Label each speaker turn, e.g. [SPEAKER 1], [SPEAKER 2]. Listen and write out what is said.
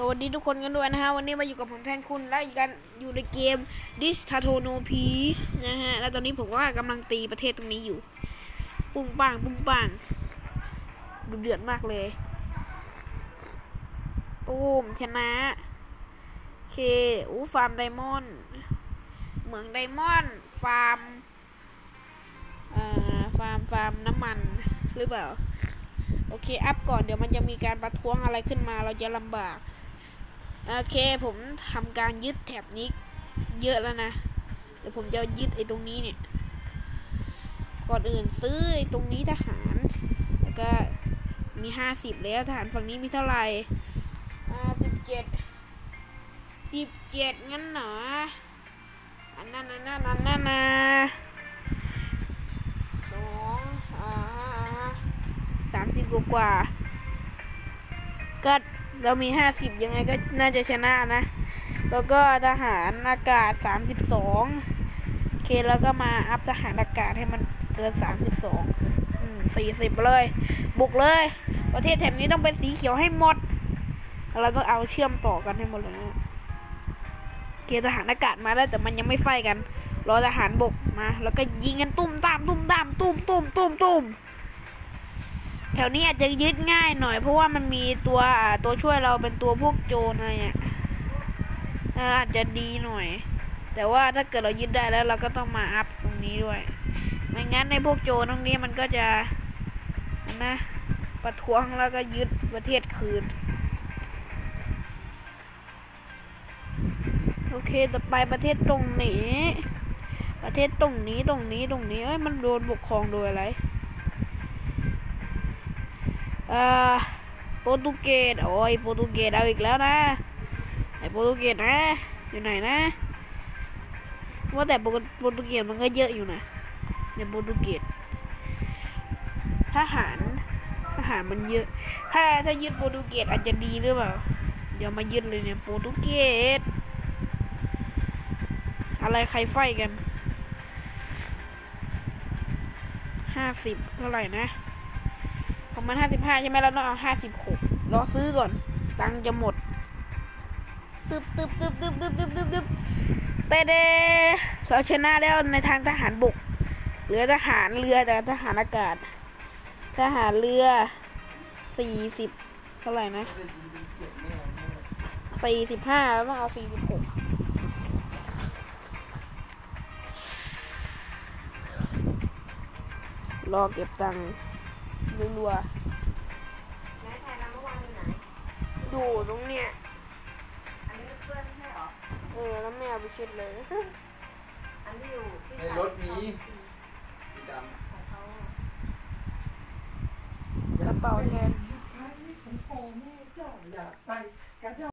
[SPEAKER 1] สวัสดีทุกคนกันด้วยนะฮะ วันนี้มาอยู่กับผมแทนคุณและอยู่กันอยู่ในเกม This t a t o No Peace นะฮะ แล้วตอนนี้ผมก็กำลังตีประเทศตรงนี้อยู่ ปุ้งปังปุ้งปังดูเดือดมากเลยตูมชนะโอเคอู้ฟาร์ม diamond เหมือง diamond ฟาร์มอ่าฟาร์มฟาร์มน้ำมันหรือเปล่า โอเค อัพก่อนเดี๋ยวมันจะมีการประท้วงอะไรขึ้นมาเราจะลำบาก โอเคผมทำการยึดแถบนี้เยอะแล้วนะเดี๋ยวผมจะยึดไอ้ตรงนี้เนี่ย ก่อนอื่นซื้อไอ้ตรงนี้ทหาร แล้วก็มีห้าสิบแล้วทหารฝั่งนี้มีเท่าไหร่อ่าสิบเจ็ดสิบเจ็ดงั้นเหรออันนั้นอันนั้นอันนั้นนะสองอ่าสามสิบกว่าๆก็ เรามีห้าสิบยังไงก็น่าจะชนะนะ แล้วก็ทหารอากาศสามสิบสองโอเคแล้วก็มาอัพทหารอากาศให้มันเกินสามสิบสองสี่สิบเลย บุกเลย ประเทศแถบนี้ต้องเป็นสีเขียวให้หมด แล้วก็เอาเชื่อมต่อกันให้หมดเลยนะเกณฑ์ทหารอากาศมาแล้วแต่มันยังไม่ไฟกัน รอทหารบกมา แล้วก็ยิงกันตุ้มตามตุ้มตามตุ้มตุ้มตุ้มตุ้ม แถวนี้อาจจะยึดง่ายหน่อย เพราะว่ามันมีตัวตัวช่วยเราเป็นตัวพวกโจรอะไรเนี่ยอาจจะดีหน่อย แต่ว่าถ้าเกิดเรายึดได้แล้วเราก็ต้องมาอัพตรงนี้ด้วย ไม่งั้นในพวกโจรตรงนี้มันก็จะนะประท้วงแล้วก็ยึดประเทศคืน โอเคต่อไปประเทศตรงนี้ ประเทศตรงนี้ตรงนี้ตรงนี้เอ้ยมันโดนปกครองโดยอะไร โปรตุเกส โอ้ยโปรตุเกสเอาอีกแล้วนะ ไอโปรตุเกสนะ อยู่ไหนนะ ว่าแต่โปรโปรตุเกสมันก็เยอะอยู่นะในโปรตุเกส ทหาร ทหารมันเยอะ ถ้าถ้ายึดโปรตุเกสอาจจะดีหรือเปล่า เดี๋ยวมายึดเลยเนี่ยโปรตุเกส อะไรใครไฟกัน ห้าสิบเท่าไหร่นะ ของมันห้าสิบห้าใช่ไหมเราต้องเอาห้าสิบหกรอซื้อก่อน ตังค์จะหมด ตึบตึบตึบตึบตึบตึบตึบตึบเตเดเราชนะแล้วในทางทหารบก เหลือทหารเรือแต่ทหารอากาศ ทหารเรือสี่สิบเท่าไหร่นะสี่สิบห้าแล้วต้องเอาสี่สิบหกรอเก็บตังค์ รัว
[SPEAKER 2] ไหนแทนเราเมื่อวานอยู่ไหน
[SPEAKER 1] ๆอยู่ตรงเนี้ย
[SPEAKER 2] อันนี้เพื่อนไม่ใช่เหรอ
[SPEAKER 1] เออแล้วแม่เอาไปเช็ดเลย
[SPEAKER 2] อันที่อยู่ที่
[SPEAKER 3] ใน
[SPEAKER 2] ใส่
[SPEAKER 3] รถมี
[SPEAKER 2] สี
[SPEAKER 3] สีดำ
[SPEAKER 2] ของเขา
[SPEAKER 1] กระเป๋าแทน
[SPEAKER 3] ผมโอ้แม่เจ้าอยากไปกระเจ้า